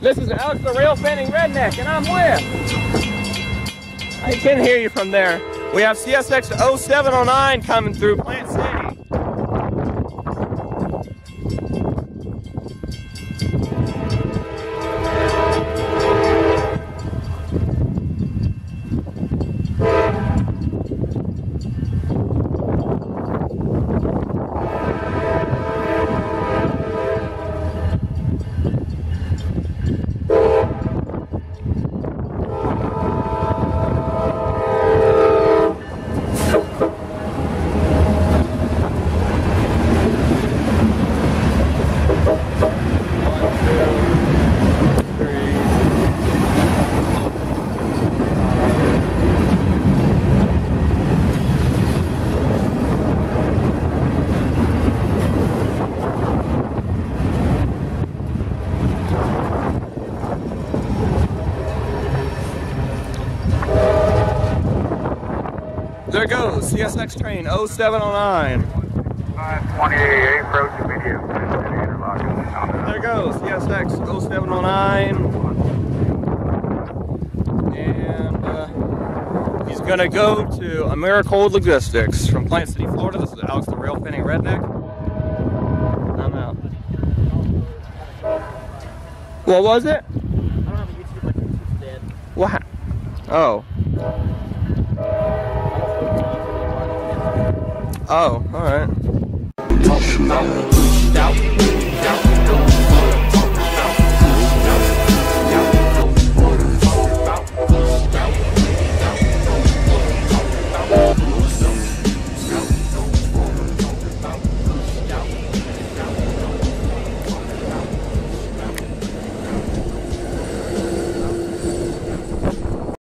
This is Alex the Rail Fanning Redneck, and I'm with. I can hear you from there. We have CSX 0709 coming through Plant City. There goes CSX train 0709. 528 approach immediate. There goes CSX 0709. And uh, he's going to go to Americold Logistics from Plant City, Florida. This is Alex the Rail Fanning Redneck. I'm out. What was it? I don't have a YouTube, my YouTube's dead. What? Oh. Oh, alright.